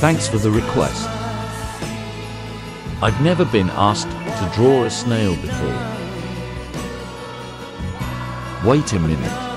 Thanks for the request. I've never been asked to draw a snail before. Wait a minute.